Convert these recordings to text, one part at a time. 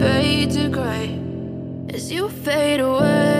fade to gray as you fade away.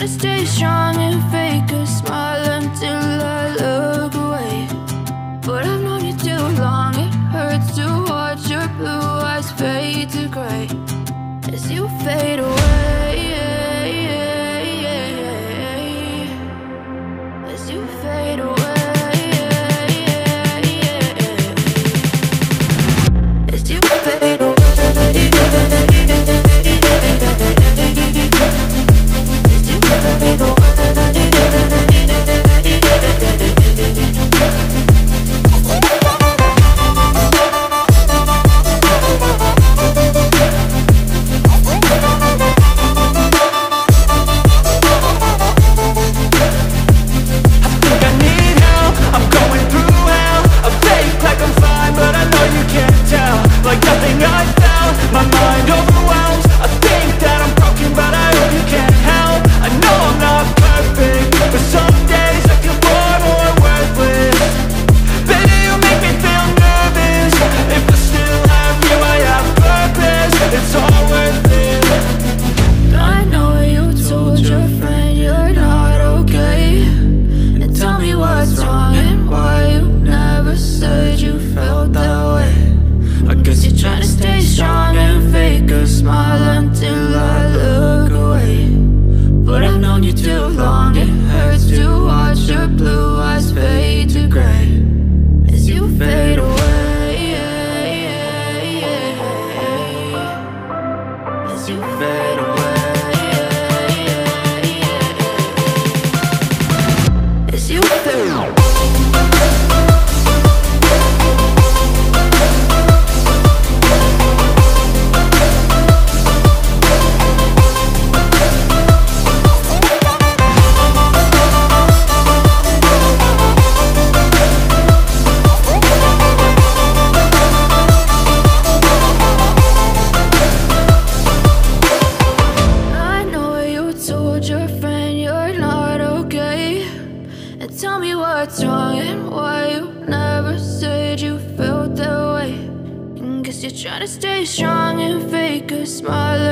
To stay strong and fake a smile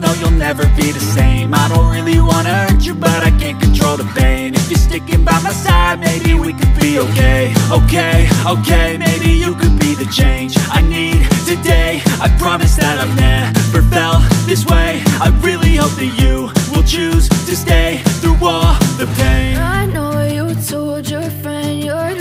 no you'll never be the same. I don't really wanna hurt you but I can't control the pain. If you're sticking by my side maybe we could be okay. Okay, okay, maybe you could be the change I need today. I promise that I've never felt this way. I really hope that you will choose to stay through all the pain. I know you told your friend you're